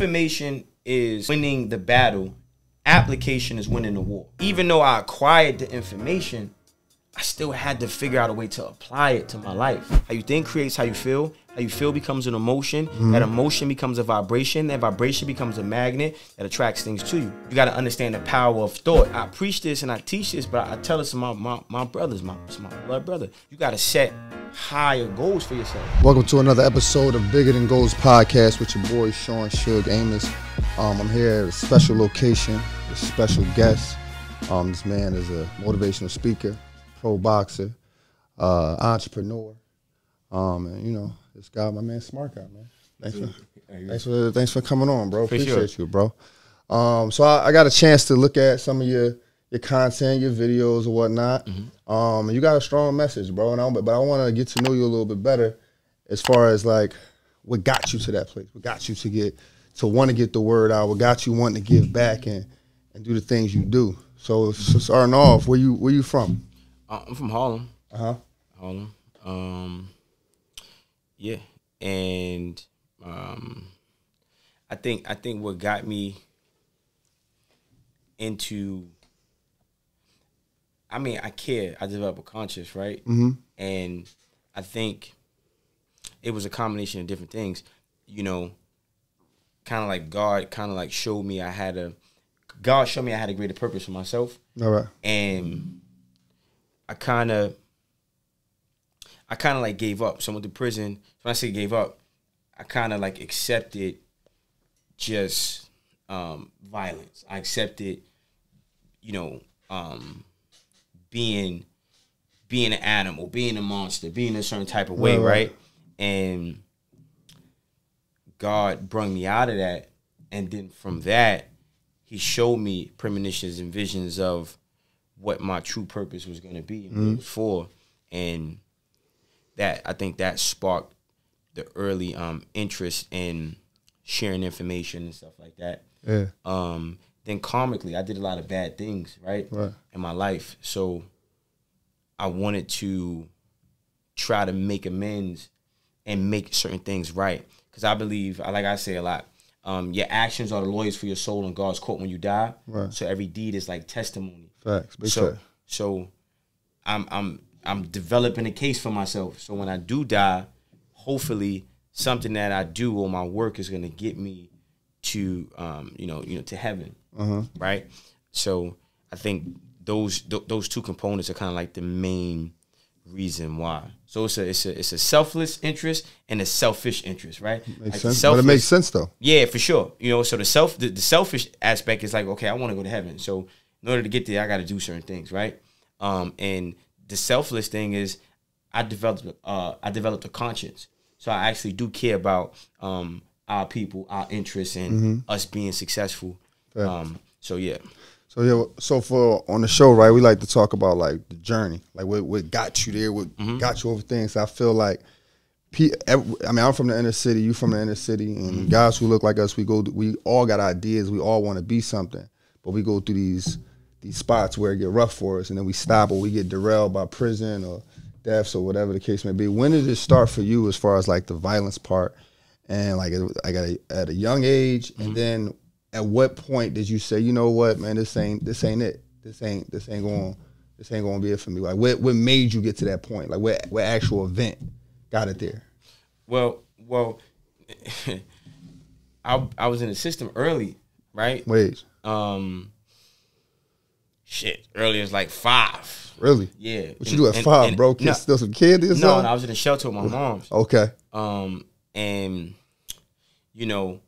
information is winning the battle, application is winning the war. Even though I acquired the information, I still had to figure out a way to apply it to my life. How you think creates how you feel. How you feel becomes an emotion. That emotion becomes a vibration. That vibration becomes a magnet that attracts things to you. You got to understand the power of thought. I preach this and I teach this, but I tell this to my my, my brothers, my, my blood brother. You got to set higher goals for yourself. Welcome to another episode of Bigger Than Goals podcast with your boy Sean Suge Amos. Um, I'm here at a special location, a special guest. Um, this man is a motivational speaker, pro boxer, uh, entrepreneur. Um, and you know, this guy, my man, Smart Guy, man. Thanks for, thanks for, thanks for coming on, bro. For sure. Appreciate you, bro. Um, so I, I got a chance to look at some of your your content, your videos or whatnot. Mm-hmm. Um, you got a strong message, bro. And I, but I want to get to know you a little bit better, as far as like what got you to that place, what got you to get to want to get the word out, what got you wanting to give back and and do the things you do. So, so starting off, where you where you from? Uh, I'm from Harlem. Uh huh. Harlem. Um, yeah, and um, I think I think what got me into, I mean, I care. I develop a conscience, right? Mhm. And I think it was a combination of different things. You know, kind of like God, kind of like showed me I had a. God showed me I had a greater purpose for myself All right. and I kind of, I kind of like gave up. So I went to prison. When I say gave up, I kind of like accepted just um, violence. I accepted, you know, um, being being an animal, being a monster, being a certain type of way, Right, right? right. And God brought me out of that, and then from that, He showed me premonitions and visions of what my true purpose was going to be and what it for, and that I think that sparked the early um, interest in sharing information and stuff like that. Yeah. Um, then karmically, I did a lot of bad things, right, Right. in my life. So I wanted to try to make amends and make certain things right. Because I believe, like I say a lot, um, your actions are the lawyers for your soul in God's court when you die. Right. So every deed is like testimony. Facts. Big so so I'm I'm I'm developing a case for myself. So when I do die, hopefully something that I do or my work is gonna get me to um, you know, you know, to heaven. Uh-huh. Right? So I think those th- those two components are kind of like the main reason why. So it's a it's a it's a selfless interest and a selfish interest, right? Makes Like sense. But it makes sense though. yeah, for sure. You know, so the self the, the selfish aspect is like, okay, I want to go to heaven. So in order to get there, I got to do certain things, right? Um, and the selfless thing is, I developed uh, I developed a conscience. So I actually do care about um, our people, our interests, and us being successful. Um, so yeah, So yeah, so for on the show, right, we like to talk about like the journey, like what, what got you there, what got you over things. I feel like, I mean, I'm from the inner city, you from the inner city, and guys who look like us, we go, we all got ideas, we all want to be something, but we go through these these spots where it get rough for us, and then we stop or we get derailed by prison or deaths or whatever the case may be. When did it start for you, as far as like the violence part, and like I got at a young age, and then at what point did you say, you know what, man, this ain't this ain't it. This ain't this ain't going this ain't going to be it for me. Like what what made you get to that point? Like what what actual event got it there? well, well, I I was in the system early, right? Wait, Um, shit, early as like five. really? Yeah. What And- you do at and- five, and- bro? Kiss No, still some candy or no, something? no, I was in the shelter with my mom's. Okay. Um, and you know,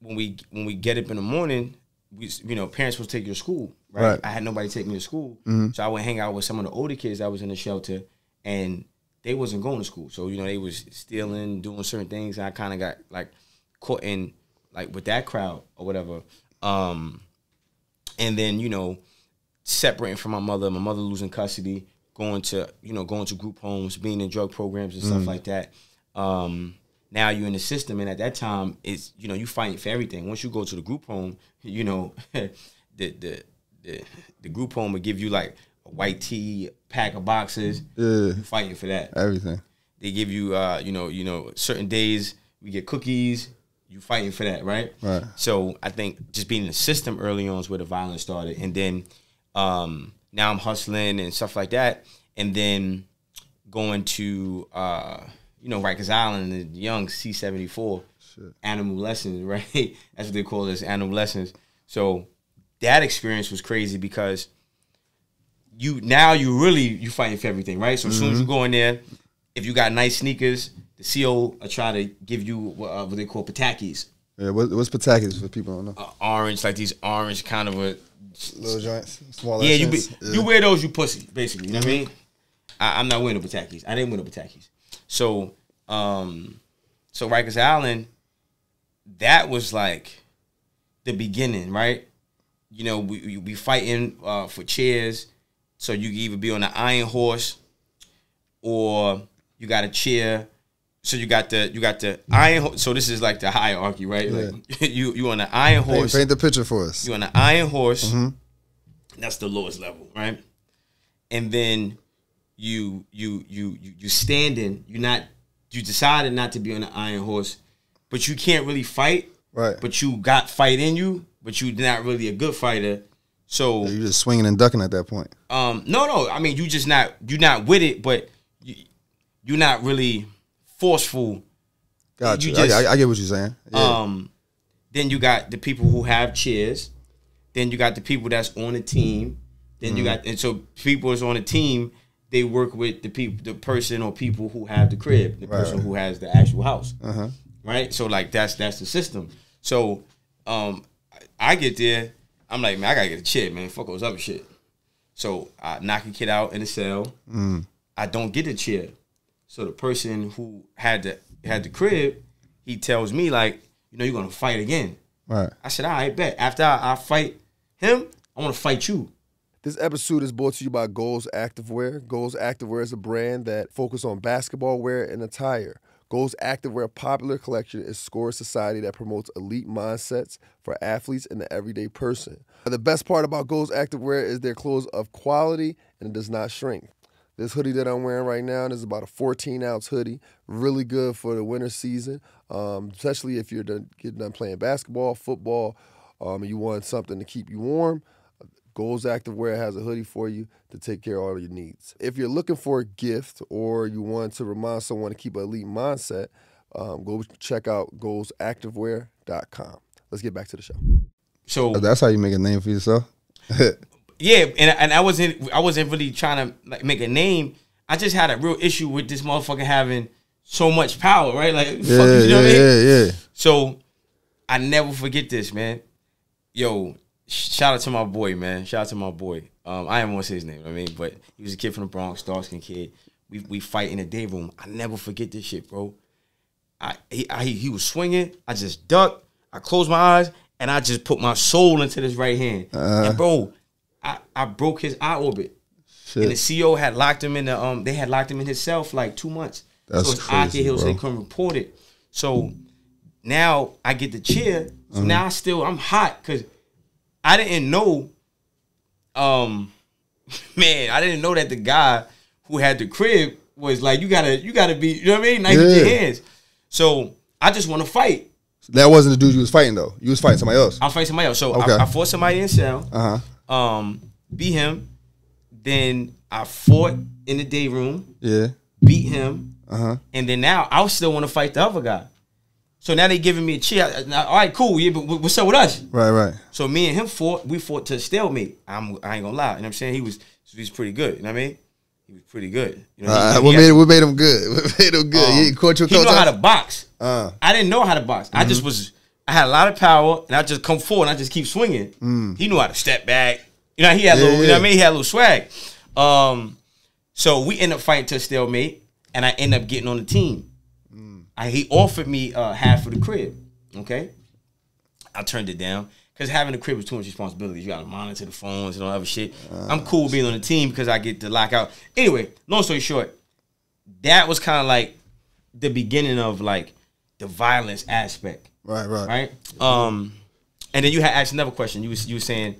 when we when we get up in the morning, we you know parents will take you to school, right? Right. I had nobody take me to school, Mhm. so I would hang out with some of the older kids that was in the shelter, and they wasn't going to school, so you know they was stealing, doing certain things, and I kind of got like caught in like with that crowd or whatever. Um, and then you know separating from my mother, my mother losing custody, going to you know going to group homes, being in drug programs and stuff like that. Um, now you're in the system, and at that time, it's you know you fighting for everything. Once you go to the group home, you know the the the, the group home would give you like a white tee, pack of boxes. Yeah, fighting for that. everything. They give you uh you know you know certain days we get cookies. you fighting for that, right? Right. So I think just being in the system early on is where the violence started, and then um, now I'm hustling and stuff like that, and then going to uh, you know Rikers Island, the young C74 animal lessons, right? That's what they call this, animal lessons. So that experience was crazy because you now you really you fighting for everything, right? So as soon as you go in there, if you got nice sneakers, the CO will try to give you uh, what they call patakis, Yeah, what, what's Patakis for people don't know? uh, orange, like these orange kind of a Little joints, small. yeah. You be, accents. you wear those, you pussy, basically. You know what I mean? I, I'm not wearing the patakis. I didn't wear the patakis. So, um, so Rikers Island, that was like the beginning, right? You know, we we, fighting uh, for chairs, so you can either be on the iron horse, or you got a chair. So you got the you got the iron. So this is like the hierarchy, right? Like you you on the iron horse. paint the picture for us. You on the iron horse. Hmm. That's the lowest level, right? And then you you you you you standing. You're not. You decided not to be on the iron horse, but you can't really fight. Right. But you got fight in you, but you're not really a good fighter. So you're just swinging and ducking at that point. um, no, no. I mean, you just not You're not with it, but you you're not really forceful. Got You you. just- I, I, get what you're saying. Yeah. Um, then you got the people who have chairs. Then you got the people that's on the team. Then you got and so people that's on the team. They work with the people, the person or people who have the crib, the Right, person who has the actual house, uh-huh. right? So like that's that's the system. So um, I get there, I'm like, man, I gotta get a chair, man. Fuck those other shit. So I knock a kid out in the cell. Mm. I don't get a chair. So the person who had the had the crib, he tells me like, you know, you're gonna fight again. Right. I said, all right, bet. After I, I fight him, I want to fight you. This episode is brought to you by Goals Activewear. Goals Activewear is a brand that focuses on basketball wear and attire. Goals Activewear popular collection is score society that promotes elite mindsets for athletes and the everyday person. The best part about Goals Activewear is their clothes of quality and it does not shrink. This hoodie that I'm wearing right now is about a 14 ounce hoodie, really good for the winter season, um, especially if you're done, getting done playing basketball, football, um, and you want something to keep you warm. Goals Activewear has a hoodie for you to take care of all your needs. If you're looking for a gift or you want to remind someone to keep an elite mindset, um, go check out goalsactivewear.com. Let's get back to the show. So That's how you make a name for yourself. yeah, and and I wasn't I wasn't really trying to like make a name. I just had a real issue with this motherfucker having so much power, right? Like, fuck, yeah, you know yeah, I mean? yeah, yeah. So I never forget this, man. Yo, shout out to my boy, man. Shout out to my boy. Um, I didn't want to say his name, I mean, but he was a kid from the Bronx, dark skinned kid. We we fight in the day room. I never forget this shit, bro. I he I, he was swinging. I just ducked. I closed my eyes and I just put my soul into this right hand. Uh-huh. And bro, I, I broke his eye orbit. Shit. And the CO had locked him in the um. They had locked him in his cell for like two months. That's so his eye crazy, healed, so they couldn't report it. So now I get the cheer. So Mm-hmm. now I still I'm hot because I didn't know. Um, man, I didn't know that the guy who had the crib was like, you gotta, you gotta be, you know what I mean, nice with your hands. So I just want to fight. That wasn't the dude you was fighting though. You was fighting somebody else. I'll fight somebody else. So Okay. I, I fought somebody in cell. Uh huh. Um, beat him. Then I fought in the day room. Yeah. beat him, Uh huh. and then now I still want to fight the other guy. So now they giving me a cheer. Now, all right, cool. Yeah, but what's up with us? Right. Right. So me and him fought. We fought to stalemate. I'm. I ain't gonna lie. You know what I'm saying? He was. He was pretty good. You know what I mean? He was pretty good. You know, Uh, he what made what made him good? What made him good? um, he caught you he know how to box. Uh, I didn't know how to box. I just was. I had a lot of power, and I just come forward and I just keep swinging. He knew how to step back. You know, he had a Yeah, little. You know what I mean? He had a little swag. Um, so we end up fighting to a stalemate, and I end up getting on the team. I, he offered me uh, half of the crib. Okay, I turned it down because having the crib was too much responsibility. You got to monitor the phones and all that other shit. I'm cool being on the team because I get to lock out. Anyway, long story short, that was kind of like the beginning of like the violence aspect, right. Right. right? Um, and then you had asked another question. You was you were saying,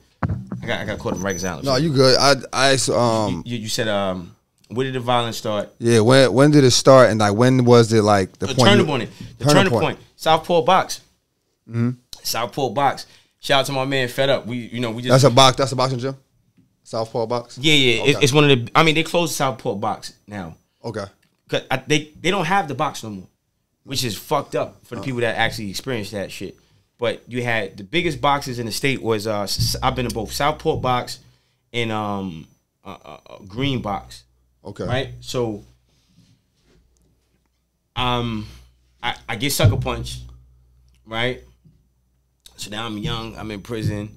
I got I got caught in Rikers Island. No, you good. I I asked, um you, you said um, where did the violence start? yeah. When when did it start and like when was it like the The point? turning you- point. The Turning turning point. Southport box. Hmm. Southport Box. Shout out to my man Fed Up. We you know we just That's a box. That's a boxing gym. Southpaw box. yeah yeah. It, Okay. it's one of the. I mean they closed the Southport Box now. Okay. Cause I, they they don't have the box no more, which is fucked up for the people that actually experienced that shit. But you had the biggest boxes in the state was uh I've been to both Southport box and um uh, uh, uh, Green box, Okay. right? So um I, I get sucker punched, right? So now I'm young, I'm in prison.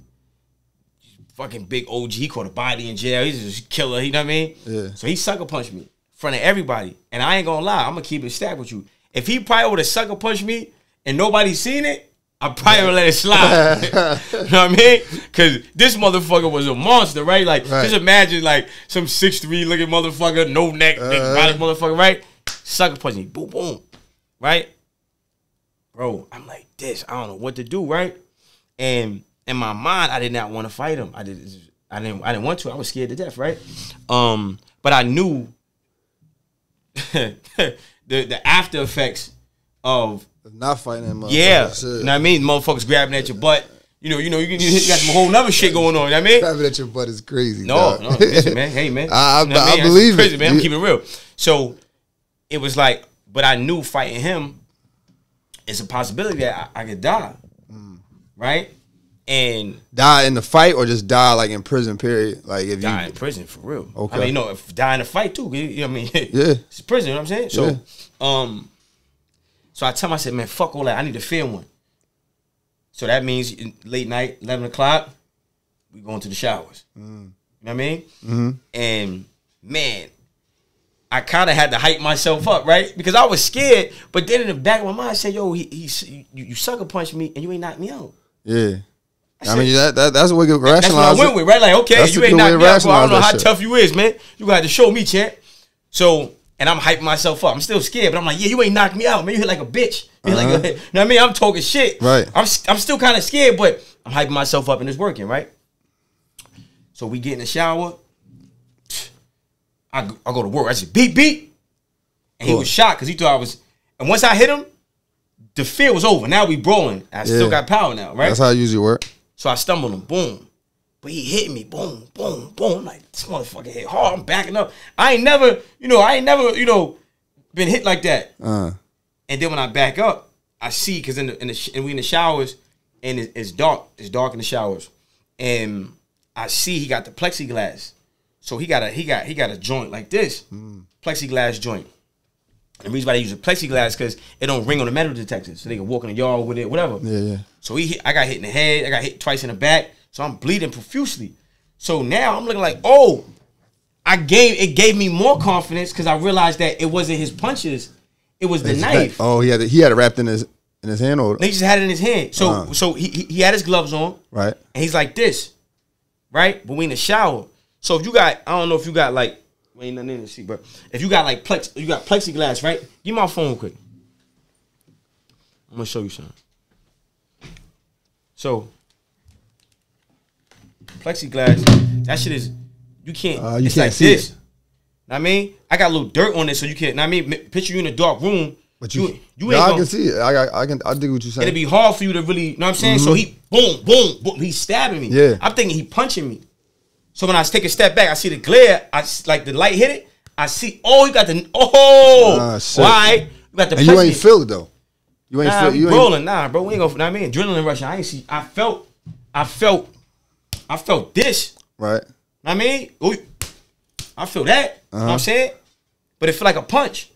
Fucking big OG, he caught a body in jail. He's a killer, you know what I mean? Yeah. So he sucker punched me in front of everybody. And I ain't gonna lie, I'm gonna keep it stacked with you. If he probably would have sucker punched me and nobody seen it, I probably would let it slide. you know what I mean? Cause this motherfucker was a monster, right? Like Right. just imagine like some six three looking motherfucker, no neck, big body motherfucker, right? Sucker punch me, boom, boom, right? Bro, I'm like this. I don't know what to do, right? And in my mind, I did not want to fight him. I did. I didn't. I didn't want to. I was scared to death, right? Um, but I knew the the after effects of Not fighting him. yeah, you know what I mean. Motherfuckers grabbing at your butt. You know, you know, you, can, you got some whole nother shit going on. You know what I mean? Grabbing at your butt is crazy. No, dog. no, listen, man. Hey, man. I- I- You know what I mean? believe That's it. crazy, man. I'm You- keeping it real. So it was like, but I knew fighting him, it's a possibility that I, I could die, Mm. right? And die in the fight or just die like in prison. Period. Like if die you die in prison for real. Okay. I mean, no, if die in a fight too. You know what I mean? Yeah. it's prison. You know what I'm saying? So, Yeah. um, so I tell him, I said, man, fuck all that. I need to film one. So that means late night, eleven o'clock, we going to the showers. Mm. You know what I mean? Mm-hmm. And man, I kind of had to hype myself up, right? Because I was scared. But then in the back of my mind, I said, yo, he, he you, you sucker punched me and you ain't knocked me out. yeah. I, mean that, that that's what you That's what I rationalize. went with, right? Like, okay, That's you ain't knocked me out, bro. I don't know how shit. tough you is, man. You got to show me, champ. So, and I'm hyping myself up. I'm still scared, but I'm like, yeah, you ain't knocked me out, man. You hit like a bitch. You hit like a, uh-huh. you know what I mean? I'm talking shit. Right. I'm I'm still kind of scared, but I'm hyping myself up and it's working, right? So we get in the shower. I, go- I go to work. I said, beat, beat. And he was shocked because he thought I was. And once I hit him, the fear was over. Now we brawling. I still got power now, right? That's how it usually work. So I stumbled him, boom. But he hit me, boom, boom, boom. Like, this motherfucker hit hard. I'm backing up. I ain't never, you know, I ain't never, you know, been hit like that. Uh, And then when I back up, I see because in the in the and we in the showers, and it, it's dark. It's dark in the showers, and I see he got the plexiglass. So he got a he got he got a joint like this, plexiglass joint. And the reason why they use a plexiglass because it don't ring on the metal detector, so they can walk in the yard with it, whatever. yeah, yeah. So he, hit, I got hit in the head. I got hit twice in the back. So I'm bleeding profusely. So now I'm looking like, oh, I gave it gave me more confidence because I realized that it wasn't his punches, it was the knife. Oh, he had it, he had it wrapped in his in his hand or he just had it in his hand. So Uh. so he, he he had his gloves on right. and he's like this, right? But we in the shower. So if you got, I don't know if you got like, ain't nothing in the seat, but if you got like plex, you got plexiglass, right? Give me my phone quick. I'm gonna show you something. So plexiglass, that shit is, you can't. Uh, you it's can't like see this. it. Know what I mean, I got a little dirt on it, so you can't. know what I mean, picture you in a dark room, But you, you, you no, ain't I gonna, can see it. I got, I can, I dig what you're saying. It'd be hard for you to really, you know what I'm saying? So he, boom, boom, boom, he's stabbing me. Yeah. I'm thinking he punching me. So when I take a step back, I see the glare. I like the light hit it. I see. Oh, you got the. Oh, ah, shit. why? You got the. and you ain't feel it though. You ain't Nah, feel. You ain't. rolling. Nah, bro, we ain't gonna. I mean, adrenaline rush. I ain't see. I felt. I felt. I felt this. Right. I mean, Ooh, I feel that. You know what I'm uh-huh. saying? But it feel like a punch.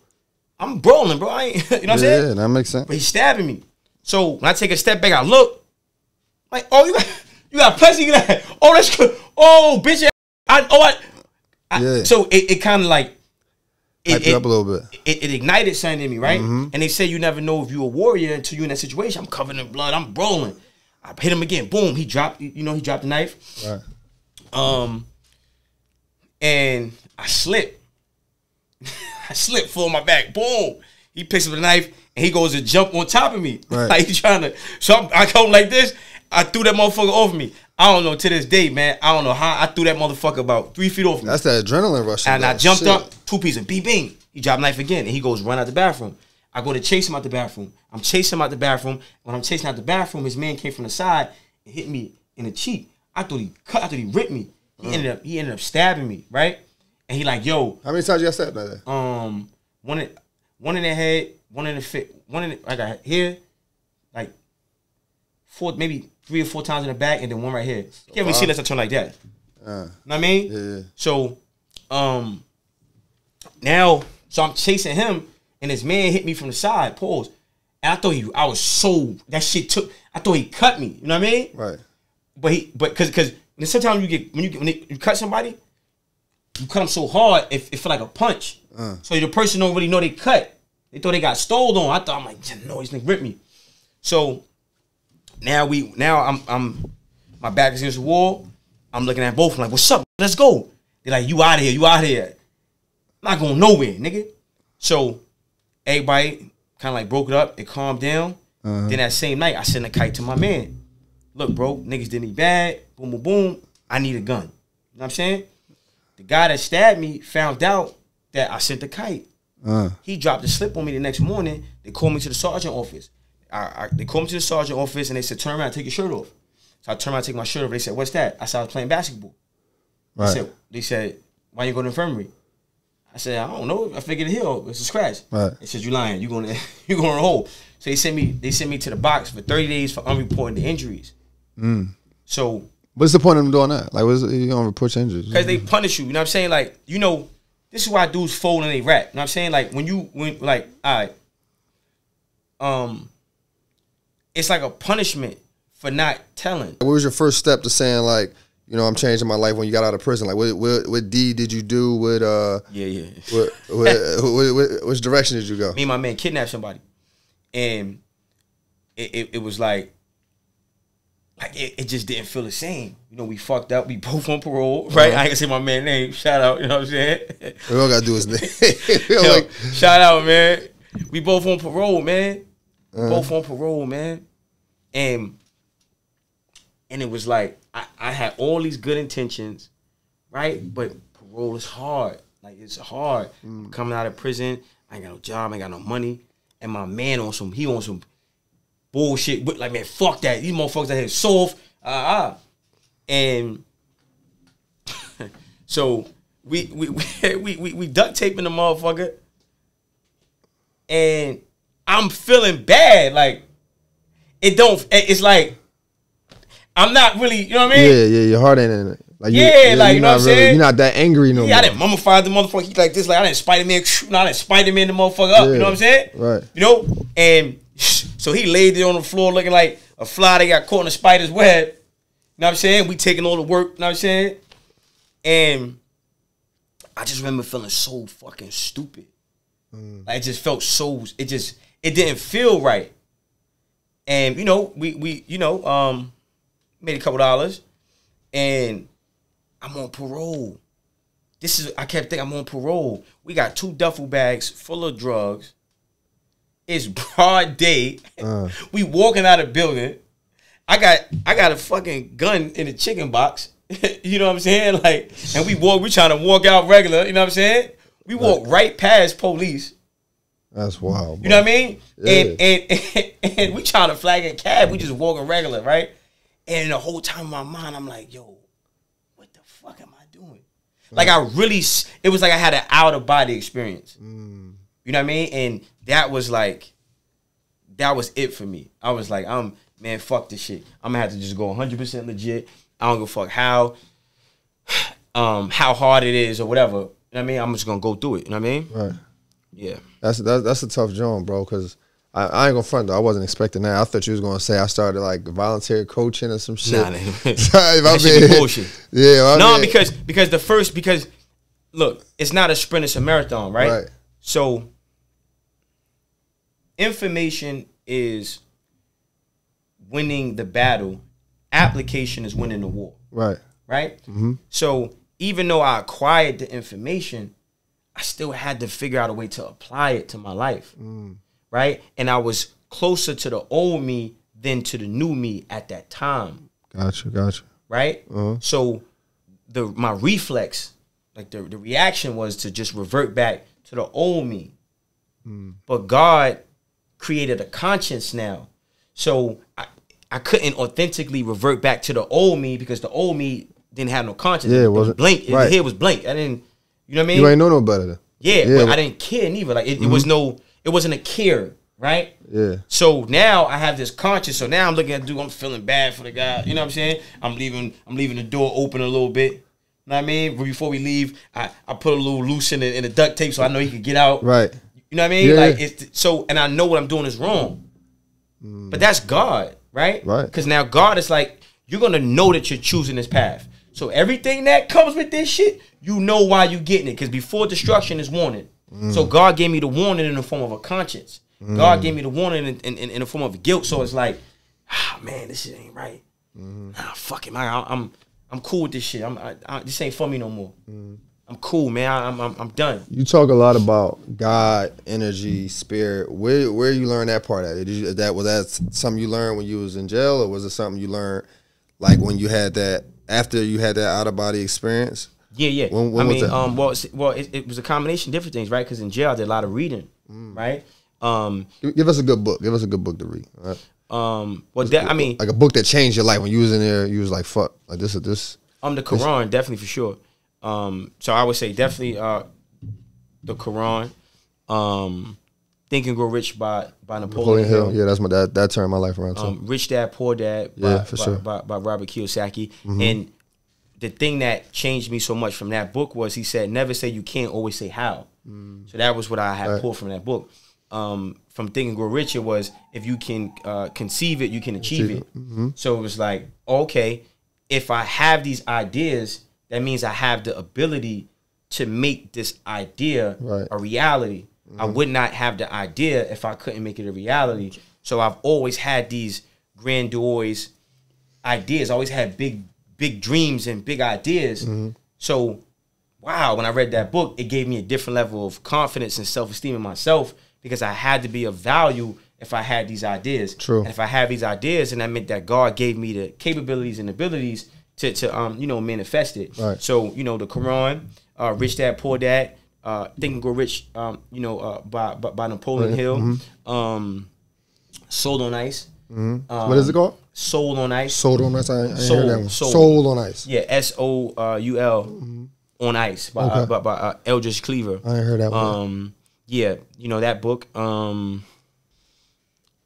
I'm brawling, bro. I ain't. You know what I'm saying? Yeah, that makes sense. but he's stabbing me. So when I take a step back, I look like, oh, you got you got plexiglass. Oh, that's good. Oh, bitch. I oh I. I Yeah. So it, it kind of like it, you it, up a little bit. it, it ignited something in me, right? Mm-hmm. And they say you never know if you're a warrior until you're in that situation. I'm covered in blood. I'm rolling. I hit him again. Boom. He dropped. You know, he dropped the knife. Right. Um, and I slip. I slip, fall my back. Boom. He picks up the knife and he goes to jump on top of me. Right. Like he trying to. So I'm, I come like this. I threw that motherfucker over me. I don't know to this day, man. I don't know how I threw that motherfucker about three feet off me. That's that adrenaline rush. and I jumped Shit. up, two pieces, beep, bing. He dropped knife again, and he goes run out the bathroom. I go to chase him out the bathroom. I'm chasing him out the bathroom. When I'm chasing out the bathroom, his man came from the side and hit me in the cheek. I thought he cut. I thought he ripped me. He ended up. He ended up stabbing me. Right. And he like, yo, How many times you got stabbed like that? um, one in one in the head, one in the fit, one in the, I got here, like four, maybe three or four times in the back, and then one right here. You can't really see unless I turn like that. Uh, Know what I mean? Yeah. So, um, now, so I'm chasing him, and this man hit me from the side. Pause. And I thought he, I was so that shit took. I thought he cut me. You know what I mean? right. But he, but because because sometimes you get when you get, when you cut somebody, you cut them so hard it, it feel like a punch. Uh. So the person don't really know they cut. They thought they got stole on. I thought I'm like, no, he's gonna rip me. So now we now I'm I'm my back is against the wall. I'm looking at both. I'm like, what's up? Let's go. They're like, you out of here, you out of here. I'm not going nowhere, nigga. So everybody kind of like broke it up. It calmed down. Then that same night, I sent a kite to my man. Look, bro, niggas did me bad. Boom, boom, boom. I need a gun. You know what I'm saying? The guy that stabbed me found out that I sent the kite. Uh, He dropped a slip on me the next morning. They called me to the sergeant office. I, I, they called me to the sergeant office and they said, turn around, take your shirt off. So I turned around, take my shirt off. They said, what's that? I said, I was playing basketball. They said, they said, why you go to the infirmary? I said, I don't know. I figured it heal. It's a scratch. Right. They said, you lying. You going to you going to hole. So they sent me they sent me to the box for 30 days for unreporting the injuries. Mm. So What's the point of them doing that? Like, what's you don't report your injuries? because they punish you. You know what I'm saying? Like, you know, this is why dudes fold and they rap. You know what I'm saying? Like when you when like, all right, um, it's like a punishment for not telling. What was your first step to saying like, you know, I'm changing my life when you got out of prison? Like, what what, what deed did you do? What uh, Yeah, yeah. what, what, what, what which direction did you go? me and my man kidnapped somebody, and it, it, it was like, like it, it just didn't feel the same. You know, we fucked up. We both on parole, right? I ain't gonna say my man name. Shout out, you know what I'm saying? We all gotta do is name. Yo, like, shout out, man. We both on parole, man. Both on parole, man. And and it was like I, I had all these good intentions, right? But parole is hard. Like it's hard. I'm coming out of prison, I ain't got no job, I ain't got no money. And my man on some, he on some bullshit. Like, man, fuck that. These motherfuckers out here soft. Ah, ah. And so we we we we, we duct taping the motherfucker, and I'm feeling bad. Like it don't. It's like I'm not really. You know what I mean? yeah, yeah, your heart ain't in it. Like, Yeah, like, you're you know not what I'm saying? You're not that angry no Yeah, I more. didn't mummify the motherfucker. He like this, like I didn't Spider Man. No, I didn't Spider Man the motherfucker up. You know what I'm saying? right. You know, and so he laid there on the floor looking like a fly that got caught in a spider's web. You know what I'm saying? We taking all the work. You know what I'm saying? And I just remember feeling so fucking stupid. Mm. Like it just felt so. It just it didn't feel right. And you know, we we you know um made a couple dollars, and I'm on parole. This is I kept thinking I'm on parole. We got two duffel bags full of drugs. It's broad day. Uh. we walking out of building. I got I got a fucking gun in the chicken box. you know what I'm saying? Like, and we walk. We trying to walk out regular. You know what I'm saying? We walk right past police. That's wild. You know what I mean? Yeah. And, and and and we trying to flag a cab. We just walking regular, right? And the whole time in my mind, I'm like, yo, what the fuck am I doing? Like I really, it was like I had an out of body experience. Mm. You know what I mean? And that was like, that was it for me. I was like, I'm man, fuck this shit. I'm gonna have to just go 100 percent legit. I don't give a fuck how, um, how hard it is or whatever. You know what I mean? I'm just gonna go through it. You know what I mean? Right. Yeah. That's that's that's a tough job, bro. Because I, I ain't gonna front though. I wasn't expecting that. I thought you was gonna say I started like voluntary coaching or some shit. Nah, my That be bullshit. Yeah, No, because because the first because look, it's not a sprint, it's a marathon, right? Right. So information is winning the battle, application is winning the war, right. right? Mm-hmm. So even though I acquired the information, I still had to figure out a way to apply it to my life, right? And I was closer to the old me than to the new me at that time Gotcha, gotcha. right? Uh-huh. So the my reflex, like the, the reaction was to just revert back to the old me. Hmm. But God created a conscience now. So I, I couldn't authentically revert back to the old me because the old me didn't have no conscience. Yeah, it was wasn't- blank. right. His head was blank. I didn't. You know what I mean? You ain't know no better. Yeah, Yeah, but I didn't care neither. Like it, it was no, it wasn't a care, right? Yeah. So now I have this conscience. So now I'm looking at dude. I'm feeling bad for the guy. You know what I'm saying? I'm leaving. I'm leaving the door open a little bit. You know what I mean? But before we leave, I, I put a little loose in the, in the duct tape so I know he could get out. Right. You know what I mean? Yeah. Like it's so, and I know what I'm doing is wrong. But that's God, right? Mm. Right. Because now God is like, you're gonna know that you're choosing this path. So everything that comes with this shit, you know why you getting it. Because before destruction is warning. Mm. So God gave me the warning in the form of a conscience. God gave me the warning in, in, in, in the form of guilt. So it's like, ah man, this shit ain't right. Mm-hmm. Ah, fuck it, man. I, I'm I'm cool with this shit. I'm I, I, this ain't for me no more. Mm. I'm cool, man. I, I'm, I'm I'm done. You talk a lot about God, energy, spirit. Where where you learn that part at? Did you, that was that something you learned when you was in jail, or was it something you learned like when you had that after you had that out of body experience? Yeah, yeah. When- when I mean, um, well, well, it, it was a combination of different things, right? Because in jail, I did a lot of reading, Mm. right? Um, Give, give us a good book. Give us a good book to read. right? um, well, that, I mean, like a book that changed your life when you was in there. You was like, "Fuck, like this is this." um, the Quran, definitely for sure. Um, so I would say definitely uh, the Quran. Um, Think and Grow Rich by by Napoleon, Napoleon Hill. Hill. Yeah, that's my that that turned my life around too. um, Rich Dad Poor Dad by, Yeah, for by, sure. By, by Robert Kiyosaki. And the thing that changed me so much from that book was he said, never say you can't, always say how. So that was what I had Mm. Right. pulled from that book. Um, from Think and Grow Rich, it was if you can uh, conceive it, you can achieve, Achieve it. Mm-hmm. So it was like, okay, if I have these ideas, that means I have the ability to make this idea Right. A reality. I would not have the idea if I couldn't make it a reality. So I've always had these grandiose ideas. I always had big, big dreams and big ideas. Mm-hmm. So, wow, when I read that book, it gave me a different level of confidence and self esteem in myself because I had to be of value if I had these ideas. True. And if I have these ideas, and that meant that God gave me the capabilities and abilities to, to um, you know, manifest it. Right. So, you know, the Quran, uh, Rich Dad Poor Dad, uh, Think and Grow Rich, um, you know, uh, by, by by Napoleon Hill, um, Soul on Ice. Um, what is it called? Sold on Ice. Sold on ice. I, I ain't Soul, heard that one. Soul. Soul. on ice. Yeah, S O U L on Ice by uh, by, by uh, Eldridge Cleaver. I heard that one. Um, yeah, you know that book. Um,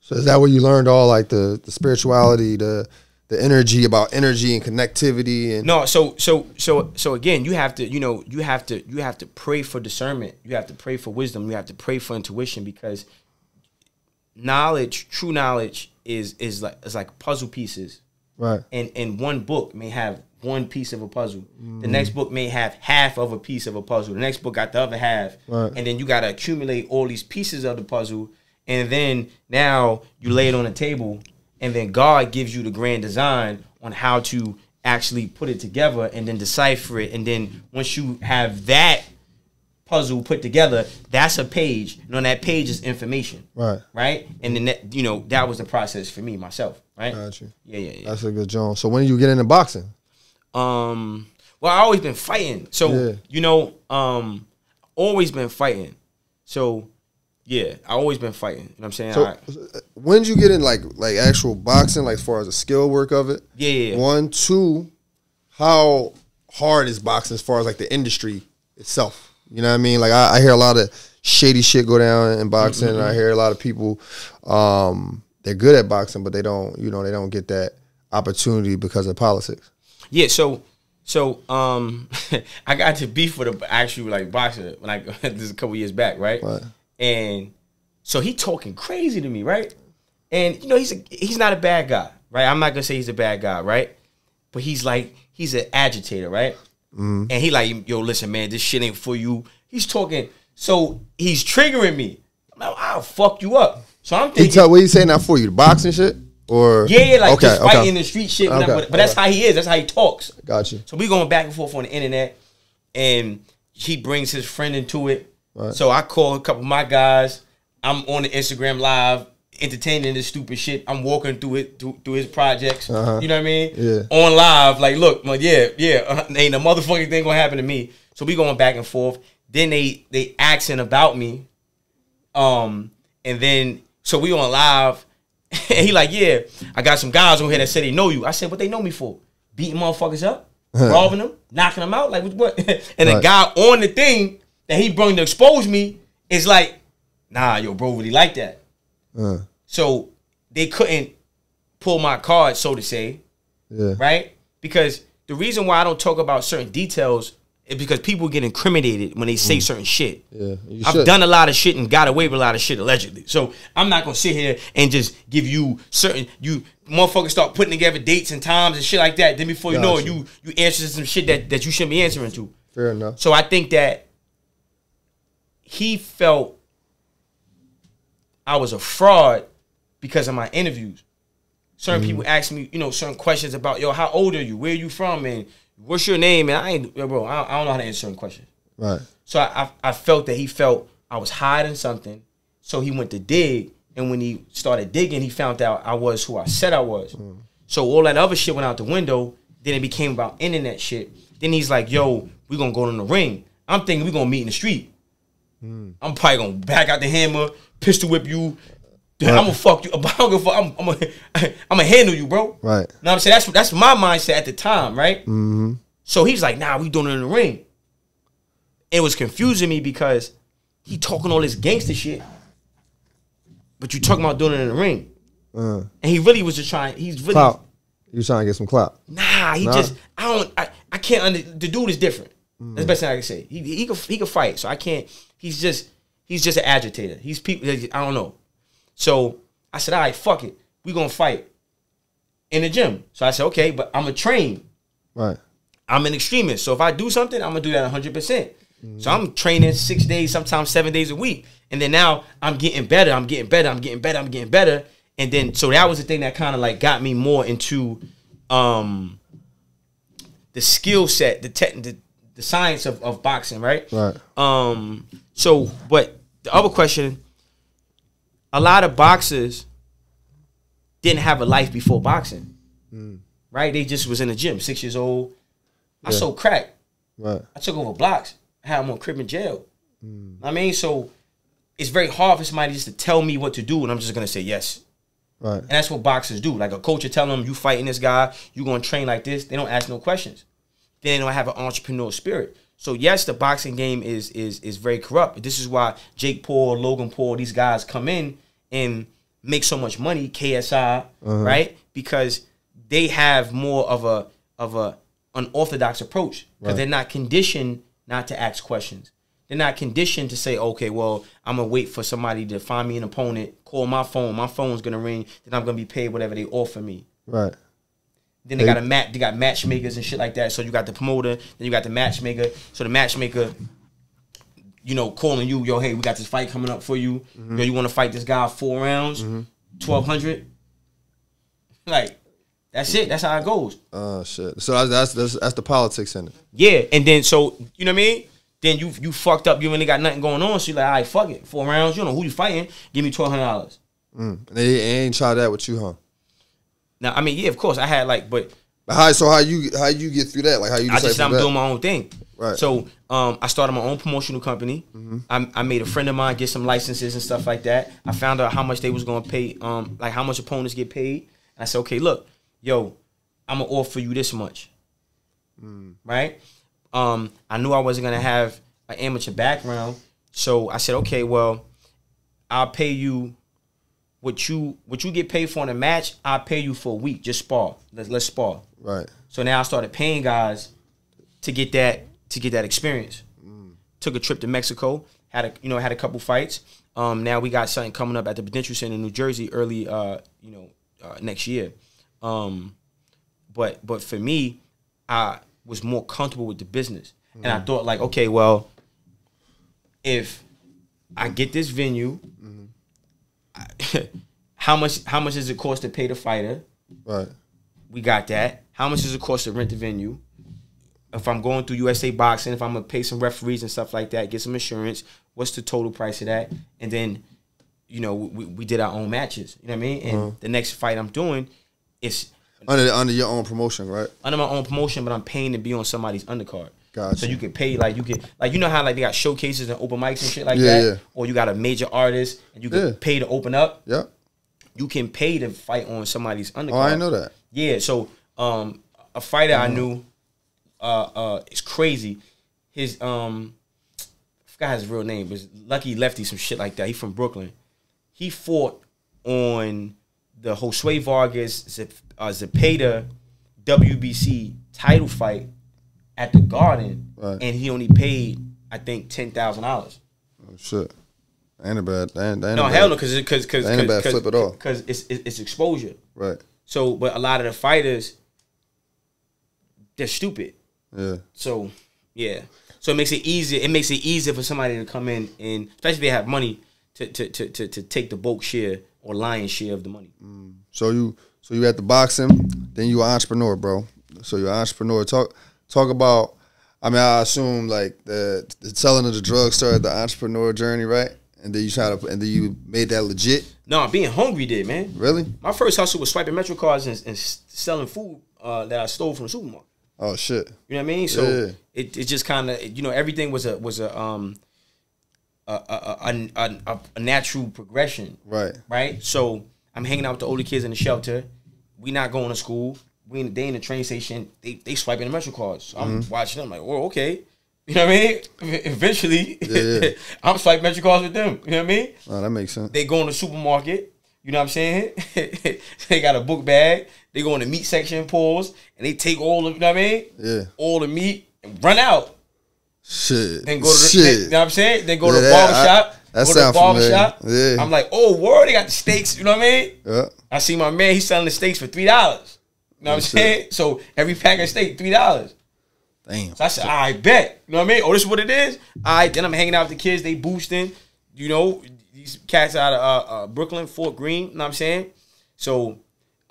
So is that where you learned all like the the spirituality, the the energy about energy and connectivity and no, so so so so again, you have to you know you have to you have to pray for discernment. You have to pray for wisdom. You have to pray for intuition because knowledge, true knowledge, is is like is like puzzle pieces. right? and and one book may have one piece of a puzzle. The mm. next book may have half of a piece of a puzzle. The next book got the other half, Right. and then you got to accumulate all these pieces of the puzzle, and then now you lay it on the table, and then God gives you the grand design on how to actually put it together, and then decipher it, and then once you have that puzzle put together, that's a page, and on that page is information, Right. right? And then that, you know that was the process for me myself, right? Got you. Yeah, yeah, yeah. That's a good joint. So when did you get into boxing? Um, well, I always been fighting. So Yeah. you know, um, always been fighting. So yeah, I always been fighting. You know what I'm saying? So I- when did you get in like like actual boxing, like as far as the skill work of it? yeah, yeah, yeah. One, two, how hard is boxing as far as like the industry itself? You know what I mean? Like I, I hear a lot of shady shit go down in boxing. and I hear a lot of people um they're good at boxing, but they don't, you know, they don't get that opportunity because of politics. Yeah, so so um I got to beef with a actual like boxer when I this is a couple years back, right? Right. And so he talking crazy to me, right? And you know he's a, he's not a bad guy, right? I'm not gonna say he's a bad guy, right? But he's like he's an agitator, right? Mm-hmm. And he like yo, listen, man, this shit ain't for you. He's talking, so he's triggering me. I'm like, I'll fuck you up. So I'm He thinking, tell what he saying now for you, the boxing shit? Or yeah, yeah, like okay, just fighting okay. in the street shit. Okay, but, but that's how he is. That's how he talks. Got you. So we going back and forth on the internet, and he brings his friend into it. Right. So I call a couple of my guys. I'm on the Instagram live, entertaining this stupid shit. I'm walking through it through, through his projects. Uh-huh. You know what I mean? Yeah. On live, like, look, well, yeah, yeah, uh, ain't a motherfucking thing gonna happen to me. So we going back and forth. Then they they asking about me, um, and then So we on live, and he like, yeah, I got some guys on here that say they know you. I said, what they know me for? Beating motherfuckers up, robbing them, knocking them out, like what? and the guy on the thing that he brought to expose me is like, nah, yo, bro, really like that. Uh, So they couldn't pull my card, so to say, yeah. right? Because the reason why I don't talk about certain details is because people get incriminated when they say certain shit. Yeah. You I've should. done a lot of shit and got away with a lot of shit allegedly. So I'm not gonna sit here and just give you certain you motherfuckers start putting together dates and times and shit like that. Then before you know it, you you answer some shit that, that you shouldn't be answering to. Fair enough. So I think that he felt I was a fraud because of my interviews. Certain mm-hmm. people ask me, you know, certain questions about, yo, how old are you? Where are you from? And what's your name? And I ain't, bro, I, I don't know how to answer certain questions. Right. So I, I, I felt that he felt I was hiding something. So he went to dig. And when he started digging, he found out I was who I said I was. Mm. So all that other shit went out the window. Then it became about internet shit. Then he's like, yo, we gonna go in the ring. I'm thinking we gonna meet in the street. I'm probably gonna back out the hammer, pistol whip you. I'm gonna fuck you. I don't give a fuck. I'm, I'm gonna, I'm gonna handle you, bro. Right. Know what I'm saying? That's that's my mindset at the time, right? Mm-hmm. So he's like, nah, we doing it in the ring. It was confusing me because he talking all this gangster shit, but you talking about doing it in the ring, Uh, and he really was just trying. He's really clout. You trying to get some clout? nah. He Nah. just I don't I, I can't under the dude is different. That's the best thing I can say. He he could he could fight, so I can't. He's just he's just an agitator. He's people. I don't know. So I said, all right, fuck it. We gonna fight in the gym. So I said, okay, but I'm a train. Right. I'm an extremist. So if I do something, I'm gonna do that 100. percent So I'm training six days, sometimes seven days a week, and then now I'm getting better. I'm getting better. I'm getting better. I'm getting better. And then so that was the thing that kind of like got me more into um the skill set, the tech, the, the science of, of boxing, right? Right. Um. So, but the other question, a lot of boxers didn't have a life before boxing, hmm. right? They just was in the gym, six years old. I Yeah. sold crack. Right. I took over blocks. I had them on crib in jail. Hmm. I mean, so it's very hard for somebody just to tell me what to do, and I'm just gonna say yes. Right. And that's what boxers do. Like a coach will tell them, you fighting this guy, you gonna train like this. They don't ask no questions. Then they don't have an entrepreneurial spirit. So yes, the boxing game is is is very corrupt. This is why Jake Paul, Logan Paul, these guys come in and make so much money, KSI, uh-huh. right? Because they have more of a of a unorthodox approach because Right. they're not conditioned not to ask questions. They're not conditioned to say, okay, well, I'm gonna wait for somebody to find me an opponent, call my phone, my phone's gonna ring, then I'm gonna be paid whatever they offer me. Right. Then they got a mat, they got matchmakers and shit like that. So you got the promoter, then you got the matchmaker. So the matchmaker, you know, calling you, yo, hey, we got this fight coming up for you. Yo, you want to fight this guy four rounds, twelve hundred? Like, that's it. That's how it goes. Oh shit. So that's that's that's, that's the politics in it. Yeah, and then so you know what I mean. Then you you fucked up. You really got nothing going on. So you like, all right, fuck it. Four rounds. You don't know who you fighting. Give me twelve hundred dollars. Mm. They, they ain't try that with you, huh? Now, I mean, yeah, of course, I had like, but But how so how you how you get through that? Like how you I just I'm that? doing my own thing. Right. So um, I started my own promotional company. I, I made a friend of mine get some licenses and stuff like that. I found out how much they was going to pay, um, like how much opponents get paid. And I said, okay, look, yo, I'm gonna offer you this much. Right. Um, I knew I wasn't gonna have an amateur background, so I said, okay, well, I'll pay you what you what you get paid for in a match. I'll pay you for a week. Just spar. Let's let's spar. Right. So now I started paying guys to get that to get that experience. Took a trip to Mexico, had a you know had a couple fights. Um, now we got something coming up at the Prudential Center in New Jersey early uh, you know uh, next year. Um, but but for me, I was more comfortable with the business, and I thought like, okay, well, if I get this venue, I- how much how much does it cost to pay the fighter? Right. we got that. How much does it cost to rent the venue? If I'm going through USA Boxing, if I'm gonna pay some referees and stuff like that, get some insurance, what's the total price of that? And then, you know, we, we did our own matches. You know what I mean? And uh-huh. the next fight I'm doing is Under under your own promotion, right? under my own promotion, but I'm paying to be on somebody's undercard. Gotcha. So you can pay like you can like you know how like they got showcases and open mics and shit like Yeah, that, yeah. or you got a major artist and you can Yeah. pay to open up. Yeah. You can pay to fight on somebody's undercard. Oh, I know that. Yeah, so um, a fighter I knew, uh, uh, is crazy. His um, I forgot his real name, but Lucky Lefty, some shit like that. He from Brooklyn. He fought on the Josue Vargas uh, Zepeda WBC title fight at the Garden, Right. and he only paid I think ten thousand dollars. Oh, shit. Ain't a bad. Ain't, ain't No, a hell no, because because because Ain't a bad flip at all. because it's, it's it's exposure. Right. So, but a lot of the fighters, they're stupid. Yeah. So, yeah. So it makes it easier. It makes it easier for somebody to come in and, especially if they have money, to to to to, to take the bulk share or lion's share of the money. Mm. So you so you at the boxing, then you an entrepreneur, bro. So you're an entrepreneur. Talk talk about. I mean, I assume like the the selling of the drugs started the entrepreneur journey, right? And then you try to and then you made that legit. No, being hungry did, man. Really? My first hustle was swiping Metro cards and, and selling food uh, that I stole from the supermarket. Oh shit. You know what I mean? So Yeah. it, it just kind of you know everything was a was a um a a, a, a, a, a natural progression. Right. right? So I'm hanging out with the older kids in the shelter. We not going to school. We in, they in the train station. They they swiping the metro cards. So I'm Mm-hmm. watching them like, oh okay. You know what I mean? Eventually, Yeah. I'm swiping metro cards with them. You know what I mean? Oh, that makes sense. They go in the supermarket. You know what I'm saying? they got a book bag. They go in the meat section, pause, and they take all of you know what I mean? Yeah. All the meat and run out. Shit. Then go to the shit. you know what I'm saying? Then go Yeah, to the that- barber shop. that go to the barber familiar. shop. Yeah. I'm like, oh word, they got the steaks, you know what I mean? yeah. I see my man, he's selling the steaks for three dollars. You know what I'm saying? So every pack of steak, three dollars. Damn. So I said, I bet. You know what I mean? Oh, this is what it is? All right, then I'm hanging out with the kids, they boosting. You know, these cats out of uh, uh, Brooklyn, Fort Greene, you know what I'm saying? So,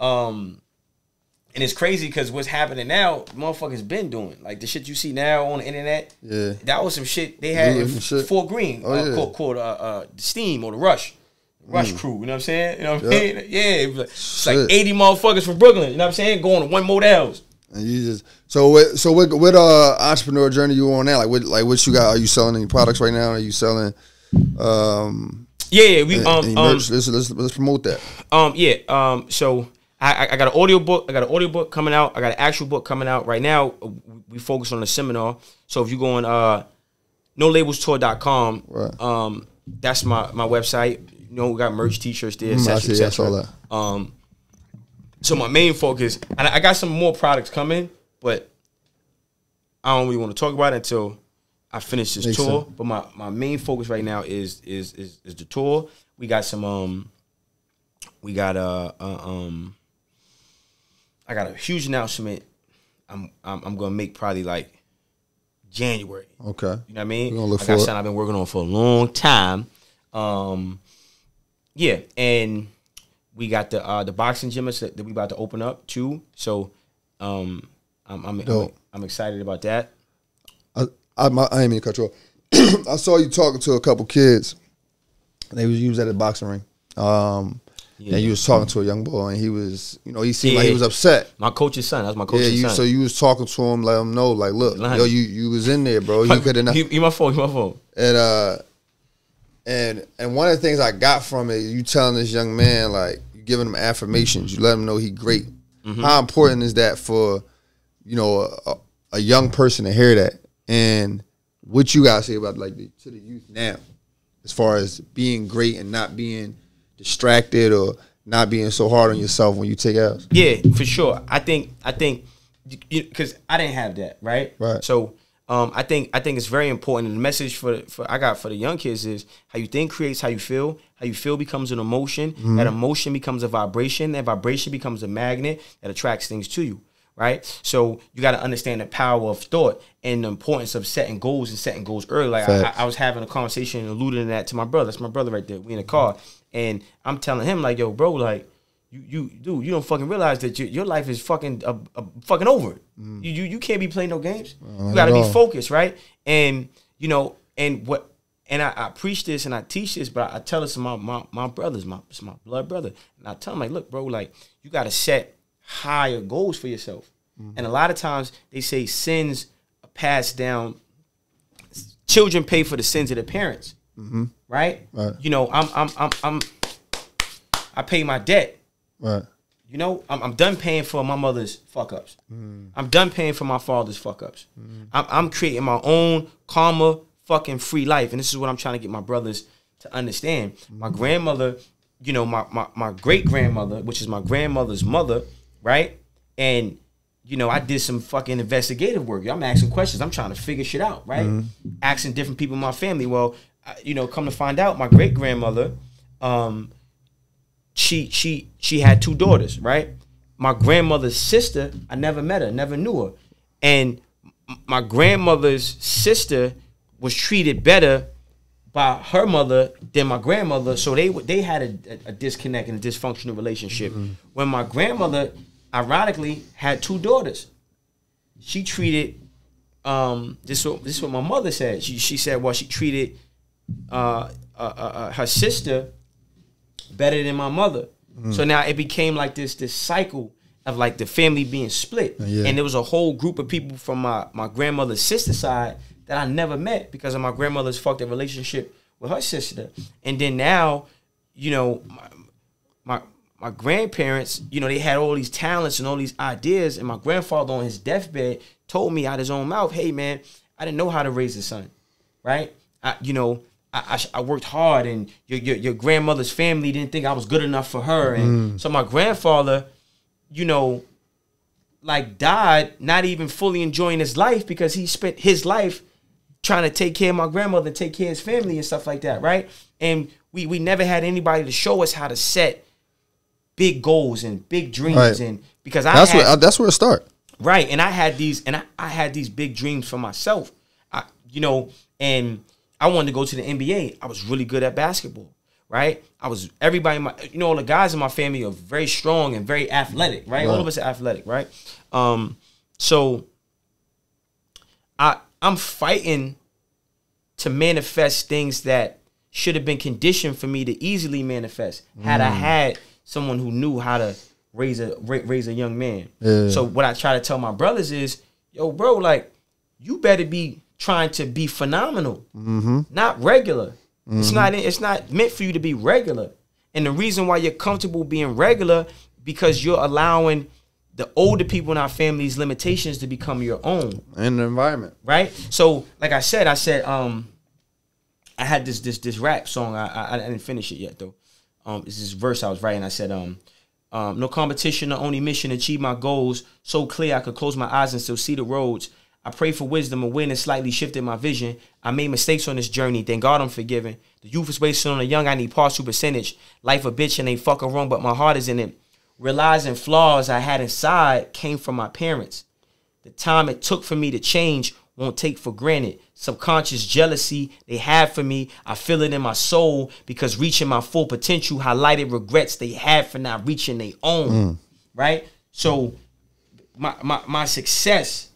um, and it's crazy because what's happening now, motherfuckers been doing. Like the shit you see now on the internet. Yeah. That was some shit they had in? Fort Greene Oh, uh, yeah. called, called uh, uh, the Steam or the Rush. Rush crew, you know what I'm saying? You know what I Yeah. mean? Yeah, it like, it's like 80 motherfuckers from Brooklyn, you know what I'm saying? Going to one models. And you just so what so what what uh entrepreneur journey you on now? Like what like what you got? Are you selling any products right now? Are you selling um Yeah, yeah, we um um. Let's, let's let's promote that. Um, yeah. Um, so I, I- got an audio book. I got an audio book coming out. I got an actual book coming out right now. uh, We focus on the seminar. So if you go on uh, nolabelstour.com, Right. um, that's my my website. You know, we got merch, t-shirts there, Mm, etc. I etc. saw that. Um, so my main focus, and I I got some more products coming, but I don't really want to talk about it until I finish this Makes tour. sense. But my, my main focus right now is is is is the tour. We got some um we got uh, uh um I got a huge announcement. I'm I'm, I'm gonna make probably like January. Okay. You know what I mean? Look I something I've been working on for a long time. Um, yeah, and we got the uh, the boxing gym that that we about to open up too. So, um, I'm I'm, I'm, I'm excited about that. I I, my, I ain't mean to cut you off. I saw you talking to a couple kids. They was used at the boxing ring. Um, Yeah. and you was talking to a young boy, and he was, you know, he seemed like he was upset. My coach's son. That's my Yeah, you, son. so you was talking to him, let him know, like, look, yo, you you was in there, bro. You could have not. He, he my phone. He my phone. And uh, and and one of the things I got from it, you telling this young man like you giving him affirmations, you let him know he great. Mm-hmm. How important is that for you know a, a young person to hear that? And what you guys say about like the, to the youth now, as far as being great and not being distracted or not being so hard on yourself when you take L's. Yeah, for sure. I think I think because I didn't have that, right? Right. So um, I think I think it's very important. And the message for for I got for the young kids is how you think creates how you feel. How you feel becomes an emotion. That emotion becomes a vibration. That vibration becomes a magnet that attracts things to you. Right. So you got to understand the power of thought and the importance of setting goals and setting goals early. Like I, I was having a conversation and alluding to that to my brother. That's my brother right there. We in the car, and I'm telling him like, "Yo, bro, like, you, you, dude, you don't fucking realize that your, your life is fucking, uh, uh, fucking over. You, you, you can't be playing no games. you got to be focused, right? And you know, and what, and I, I preach this and I teach this, but I tell this to my my, my brothers, my it's my blood brother, and I tell them like, look, bro, like, you got to set higher goals for yourself. And a lot of times they say sins are passed down. Children pay for the sins of their parents, right? Right. You know, I'm I'm I'm I'm I pay my debt. Right. You know, I'm, I'm done paying for my mother's fuck ups. Mm. I'm done paying for my father's fuck ups. Mm. I'm, I'm creating my own karma fucking free life. And this is what I'm trying to get my brothers to understand. My mm. grandmother, you know, my, my, my great grandmother, which is my grandmother's mother, right? And, you know, I did some fucking investigative work. I'm asking questions. I'm trying to figure shit out, right? Mm-hmm. Asking different people in my family. Well, you know, come to find out, my great grandmother, um, she she she had two daughters, right? My grandmother's sister, I never met her, never knew her, and my grandmother's sister was treated better by her mother than my grandmother, so they they had a, a disconnect and a dysfunctional relationship. When my grandmother, ironically, had two daughters, she treated um this what this is what my mother said. She she said well she treated uh, uh, uh her sister better than my mother. Mm. So now it became like this this cycle of like the family being split. Yeah. And there was a whole group of people from my, my grandmother's sister side that I never met because of my grandmother's fucked up relationship with her sister. And then now, you know, my, my my grandparents, you know, they had all these talents and all these ideas, and my grandfather on his deathbed told me out his own mouth, "Hey, man, I didn't know how to raise a son, right? I, you know, I, I, I worked hard, and your, your your grandmother's family didn't think I was good enough for her, and mm. so my grandfather, you know, like died not even fully enjoying his life because he spent his life trying to take care of my grandmother, take care of his family and stuff like that, right? And we we never had anybody to show us how to set big goals and big dreams Right. and because I That's had, where that's where it start. Right, and I had these, and I, I had these big dreams for myself. I, you know, and I wanted to go to the NBA. I was really good at basketball. Right, I was everybody. In my, you know, all the guys in my family are very strong and very athletic. Right, all of us are athletic. Right, um, so I I'm fighting to manifest things that should have been conditioned for me to easily manifest had I had someone who knew how to raise a raise a young man. Yeah. So what I try to tell my brothers is, yo, bro, like you better be trying to be phenomenal, not regular. It's not it's not meant for you to be regular. And the reason why you're comfortable being regular because you're allowing the older people in our family's limitations to become your own In the environment. right? So, like I said, I said, um, I had this this this rap song. I I, I didn't finish it yet though. Um, it's this verse I was writing. I said, um, um, no competition, the only mission, achieve my goals. So clear I could close my eyes and still see the roads. I pray for wisdom, awareness slightly shifted my vision. I made mistakes on this journey, thank God I'm forgiven. The youth is wasted on the young, I need partial percentage. Life a bitch and ain't fucking wrong, but my heart is in it. Realizing flaws I had inside came from my parents. The time it took for me to change won't take for granted. Subconscious jealousy they had for me, I feel it in my soul because reaching my full potential highlighted regrets they had for not reaching their own. Mm. Right? So my, my my success,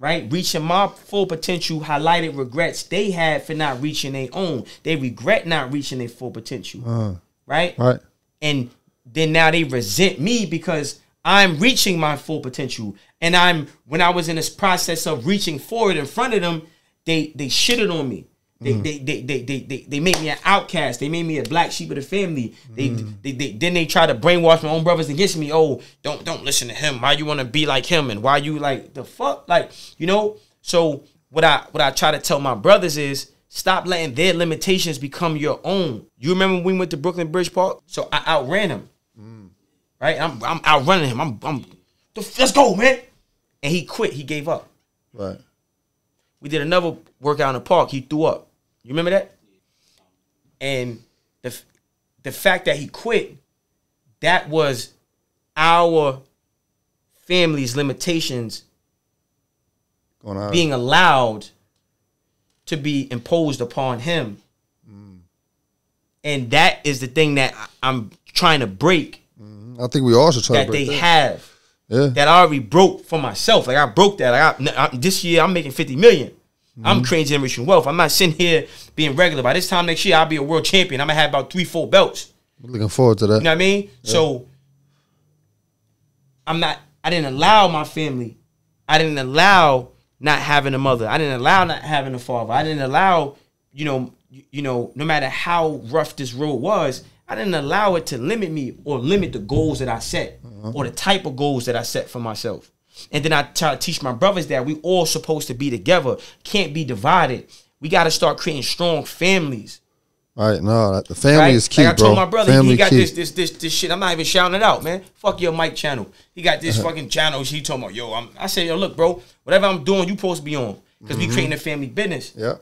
right? Reaching my full potential highlighted regrets they had for not reaching their own. They regret not reaching their full potential. Uh-huh. right? Right. and then now they resent me because I'm reaching my full potential. And I'm when I was in this process of reaching forward in front of them, they they shitted on me. They, mm. they, they, they, they, they, they made me an outcast. They made me a black sheep of the family. They, mm. they, they then they try to brainwash my own brothers against me. Oh, don't don't listen to him. Why you want to be like him? And why you like the fuck? Like you know. So what I what I try to tell my brothers is stop letting their limitations become your own. You remember when we went to Brooklyn Bridge Park? So I outran him. Mm. Right? I'm I'm outrunning him. I'm I'm let's go, man. And he quit. He gave up. Right. We did another workout in the park. He threw up. You remember that? And the the fact that he quit, that was our family's limitations being allowed to be imposed upon him. And that is the thing that I'm trying to break mm-hmm. I think we all should try that to they that. have Yeah. that I already broke for myself. Like I broke that. Like I, I, this year I'm making 50 million. I'm mm-hmm. creating generation wealth. I'm not sitting here being regular. By this time next year, I'll be a world champion. I'm gonna have about three, four belts. Looking forward to that. You know what I mean? So I'm not. I didn't allow my family. I didn't allow not having a mother. I didn't allow not having a father. I didn't allow, you know, you, you know, no matter how rough this road was, I didn't allow it to limit me or limit the goals that I set uh-huh. or the type of goals that I set for myself. And then I try to teach my brothers that we all supposed to be together, can't be divided. We got to start creating strong families. Right, no, the family Right? is key, like I bro. told my brother, family he got key. this, this, this, this shit. I'm not even shouting it out, man. Fuck your mic channel. He got this fucking channel. He told me, yo, I'm, I said, yo, look, bro, whatever I'm doing, you supposed to be on, because we creating a family business, Yeah,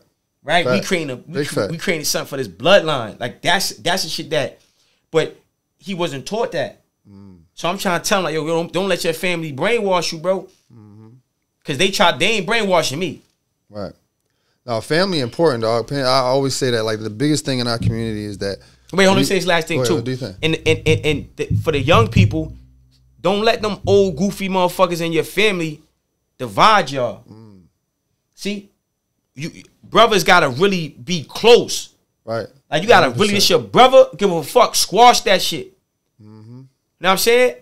right? We Mm-hmm. Creating a, we, Big fact. we creating something for this bloodline. Like that's that's the shit that, but he wasn't taught that. Mm. So I'm trying to tell him, like, yo, don't, don't let your family brainwash you, bro, Mm-hmm. because they try, they ain't brainwashing me. right. Now, family important, dog. I always say that. Like the biggest thing in our community is that. Wait, hold on, let me say this last thing ahead, too. what do you think? And and and, and th- for the young people, don't let them old goofy motherfuckers in your family divide y'all. Mm. See, you brothers gotta really be close. Right. Like you gotta really, this your brother. Give a fuck. Squash that shit. Mm-hmm. You know what I'm saying?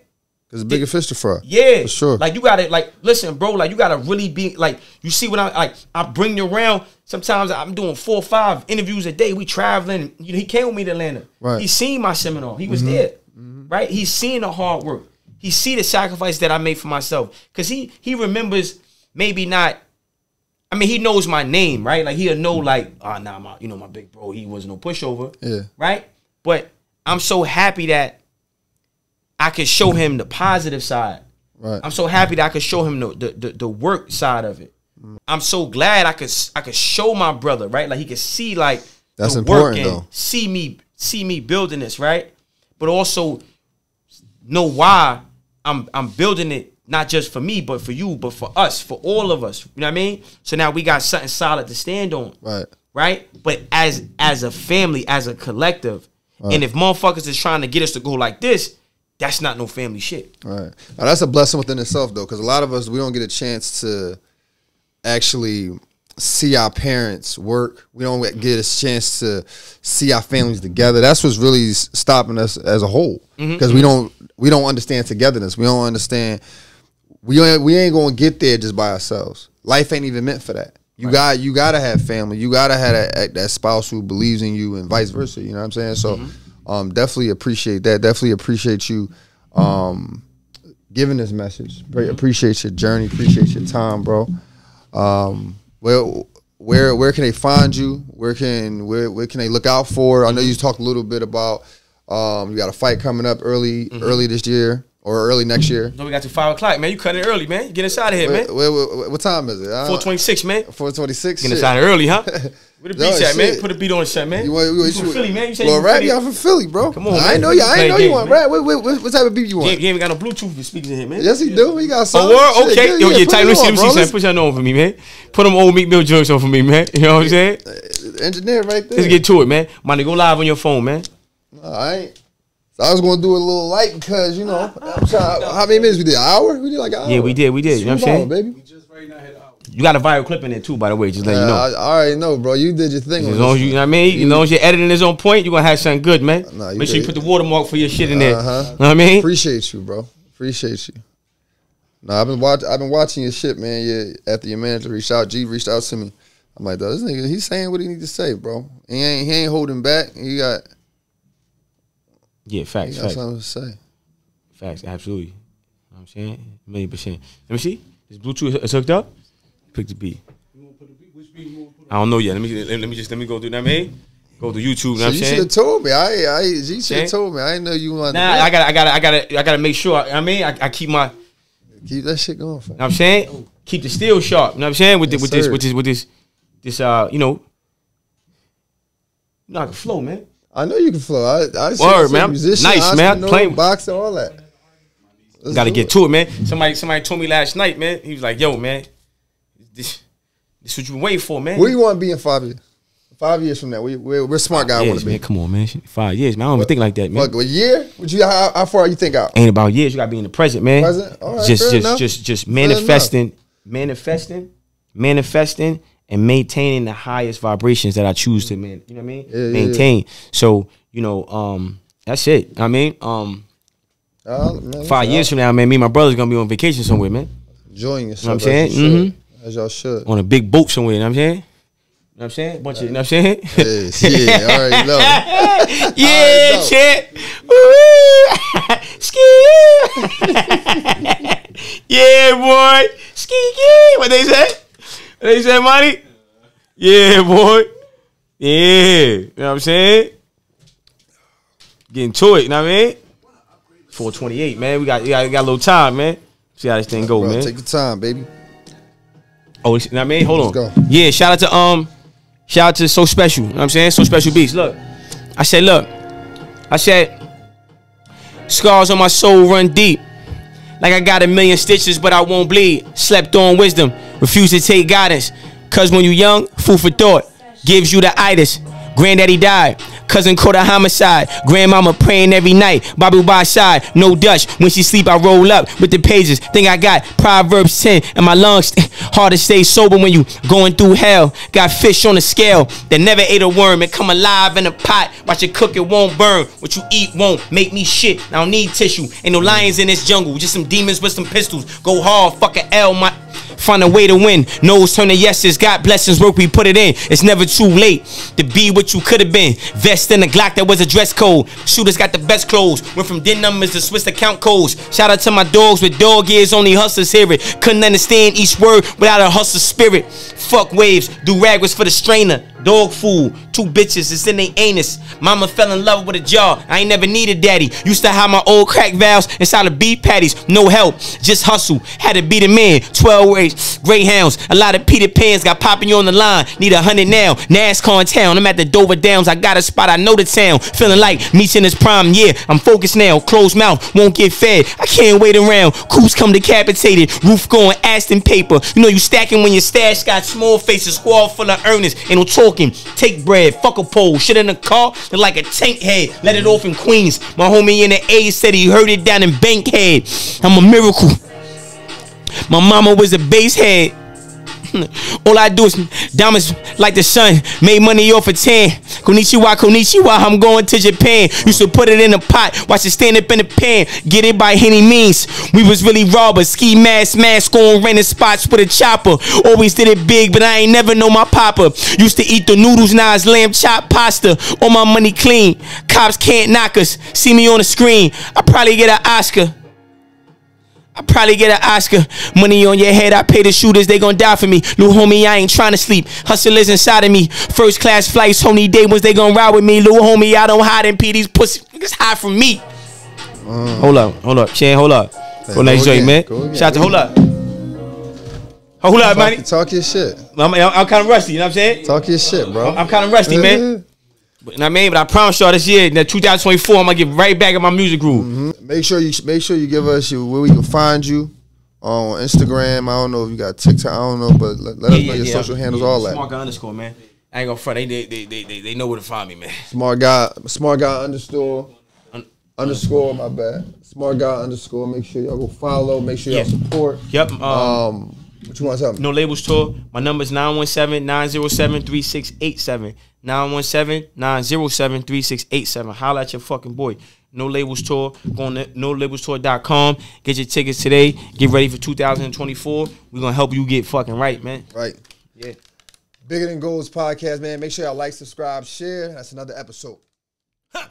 Cause a bigger fish to fry. Yeah, For sure. Like you gotta like listen, bro. Like you gotta really be like you see what I like. I bring you around. Sometimes I'm doing four or five interviews a day. We traveling. You know, he came with me to Atlanta. Right. Mm-hmm. He seen my seminar. He was there. Right. He's seen the hard work. He see the sacrifice that I made for myself. Cause he he remembers maybe not. I mean, he knows my name, right? Like he'll know, like, oh, nah, my, you know, my big bro, he was no pushover, Yeah. right? But I'm so happy that I could show him the positive side. Right. I'm so happy that I could show him the the, the, the work side of it. I'm so glad I could I could show my brother, right? Like he could see like That's important, though. see me see me building this, right? But also know why I'm I'm building it not just for me, but for you, but for us, for all of us. You know what I mean? So now we got something solid to stand on Right. right? But as as a family, as a collective, and if motherfuckers is trying to get us to go like this, that's not no family shit. Right. Now that's a blessing within itself, though, because a lot of us we don't get a chance to actually see our parents work. We don't get a chance to see our families together. That's what's really stopping us as a whole, Mm-hmm. because we don't we don't understand togetherness. We don't understand. We ain't, we ain't gonna get there just by ourselves. Life ain't even meant for that. You got you gotta have family. You gotta have that, that spouse who believes in you, and vice versa. You know what I'm saying? So, um, definitely appreciate that. Definitely appreciate you, um, giving this message. Appreciate your journey. Appreciate your time, bro. Um, where where where can they find you? Where can where where can they look out for? I know you talked a little bit about um, you got a fight coming up early early this year or early next year. No, we got to five o'clock, man. You cut it early, man. You get inside of here, man. Where- where- where- what time is it? Four twenty six, man. Four twenty six. Get out early, huh? Where the No, beats at, man? Put a beat on the set, man. You want you, You from Philly, man? You say well, you from rap, Philly? y'all from Philly, bro. Come on, I ain't know We you. I ain't know you want man. rap. What, what, what, what type of beat you want? Game, game ain't got no Bluetooth speakers in here, man. Yes, he do. He got oh, some. Oh, word? Shit, Okay. Yo, yeah, put type, it let me see, on, let me bro. see, son. Let's- Put your on for me, man. Put them old Meek Mill jokes on for me, man. You know what I'm saying? Engineer right there. Let's get to it, man. Money, go live on your phone, man. All right. So I was gonna do a little light because you know I'm trying, how many minutes we did? An hour? We did like an hour. Yeah, we did, we did. You know what I'm Smooth saying? hour, baby. You got a viral clip in there too, by the way. Just let you know. I, I already know, bro. You did your thing. As long as you, you know what I mean, you know, as you're editing this on point, you're gonna have something good, man. Nah, you Make sure you put the watermark for your shit in there. Uh-huh. Know what I mean? Appreciate you, bro. Appreciate you. No, I've been watch. I've been watching your shit, man. Yeah, after your manager reached out, G reached out to me. I'm like, "Dawg, this nigga, he's saying what he need to say, bro. He ain't he ain't holding back. He got Yeah, he facts, got facts, something to say. facts, absolutely. You know what I'm saying? A million percent. Let me see. This Bluetooth is hooked up. Pick the beat. I don't know yet. Let me let me just let me go through that, man. Go to YouTube. You know So what I'm you should have told me. I I G should have told me. I didn't know you wanted. Nah, I gotta, I gotta, I gotta, I gotta make sure. I mean, I, I keep my, keep that shit going. Fam. what I'm saying, keep the steel sharp. You know what I'm saying? With, the, Yes, with this, with this, with this, this, uh, you know, you know, I can flow, man. I know you can flow. I, I see Word, you as a man. I'm Musician, nice, man. entrepreneur, Playing- boxer, all that. Got to get it. to it, man. Somebody, somebody told me last night, man. He was like, "Yo, man, this, this what you been waiting for, man." Where you want to be in five years? Five years from now, where, where, where smart guy want years, to be? Come on, man. Five years, man. I don't even think like that, man. Fuck, a year? Would you how, how far you think out? Ain't about years. You gotta be in the present, man. Present? All right, just, just, enough. just, just manifesting, manifesting, manifesting, and maintaining the highest vibrations that I choose to, man. You know what I mean? Yeah, yeah, Maintain. So, you know, um, that's it. I mean, um, Uh, man, five years from now, man, me and my brother's gonna be on vacation somewhere, man. enjoying You know what I'm saying? should. Mm-hmm. As y'all should. on a big boat somewhere. You know what I'm saying? You know what I'm saying? Bunch of, you know what I'm saying? Yes, yeah, I already know. yeah, know. shit. Ski. yeah, boy. Ski. What they say? What they say, money? Yeah, boy. Yeah. You know what I'm saying? Getting to it, you know what I mean? 428, man. We got, we got, we got a little time, man. See how this thing go, Bro, man. take your time, baby. Oh, you know what I mean? Hold on. Let's go. Yeah, shout out to um, shout out to So Special. You know what I'm saying? So Special Beats. Look, I said, look, I said, scars on my soul run deep. Like I got a million stitches, but I won't bleed. Slept on wisdom, refuse to take guidance. Cause when you young, food for thought gives you the itis. Granddaddy died. Cousin caught a homicide. Grandmama praying every night. Bible by side. No Dutch. When she sleep, I roll up with the pages. Think I got Proverbs 10 and my lungs. Hard to stay sober when you going through hell. Got fish on the scale that never ate a worm. It come alive in a pot. Watch it cook, it won't burn. What you eat won't make me shit. I don't need tissue. Ain't no lions in this jungle. Just some demons with some pistols. Go hard, fuck a L, my. Find a way to win. Nose turn to yeses. God blessings, work, we put it in. It's never too late to be what you could have been. Vest in a Glock that was a dress code. Shooters got the best clothes. Went from DIN numbers to Swiss account codes. Shout out to my dogs with dog ears, only hustlers hear it. Couldn't understand each word without a hustler spirit. Fuck waves, do rag was for the strainer. Dog food, two bitches, it's in they anus. Mama fell in love with a jar. I ain't never needed daddy. Used to have my old crack valves inside of beef patties. No help, just hustle. Had to be the man. 12 ways, greyhounds. A lot of Peter Pans got popping you on the line. Need a hundred now. NASCAR in town. I'm at the Dover Downs. I got a spot. I know the town. Feeling like Meech in his prime. Yeah, I'm focused now. Closed mouth, won't get fed. I can't wait around. Coops come decapitated. Roof going Aston paper. You know you stacking when your stash got small faces. Squad full of earnings. Ain't no talking. Take bread. Fuck a pole. Shit in the car. Look like a tank head. Let it off in Queens. My homie in the A said he heard it down in Bankhead. I'm a miracle. My mama was a bass head. All I do is diamonds like the sun. Made money off a tan. Konnichiwa, konnichiwa, I'm going to Japan. Used to put it in a pot, watch it stand up in the pan. Get it by any means. We was really robbers. Ski mask, mask on, renting spots with a chopper. Always did it big, but I ain't never know my papa. Used to eat the noodles, now it's lamb chop pasta. All my money clean. Cops can't knock us. See me on the screen. I probably get an Oscar. I probably get an Oscar. Money on your head, I pay the shooters, they gon' die for me. Little homie, I ain't trying to sleep. Hustlers inside of me. First class flights, only day ones they gon' ride with me. Little homie, I don't hide in P. These pussy niggas hide from me. Mm. Hold up, hold up, Chan, hold up. Go go next joint, man. Shout out to hold up. Hold up, man. Talk, talk your shit. I'm, I'm kind of rusty, you know what I'm saying? Talk your shit, bro. I'm kind of rusty, man. But, you know what I mean? But I promise y'all this year, that 2024, I'm gonna get right back in my music groove. Make sure you make sure you give us your, where we can find you on Instagram. I don't know if you got TikTok. I don't know, but let, let us know your social handles, all that. Smart guy underscore, man. I ain't gonna front. They they, they they they know where to find me, man. Smart guy, smart guy underscore Un- underscore. My bad. Smart guy underscore. Make sure y'all go follow. Make sure y'all Yeah. support. Yep. Um, Um, what you want to tell me? no labels tour. My number is 917-907-3687. 917-907-3687. Holla at your fucking boy. No labels tour. Go on to nolabelstour.com. Get your tickets today. Get ready for 2024. We're gonna help you get fucking right, man. Right. Yeah. Bigger than goals podcast, man. Make sure y'all like, subscribe, share. That's another episode. God.